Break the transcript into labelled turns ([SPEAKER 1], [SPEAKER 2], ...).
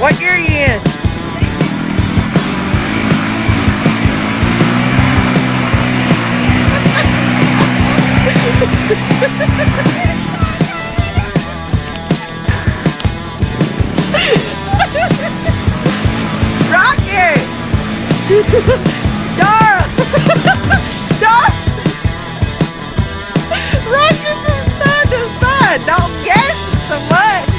[SPEAKER 1] What gear are you in? Rocket! Dara! Dara! Rocket from side to side! Don't guess so much!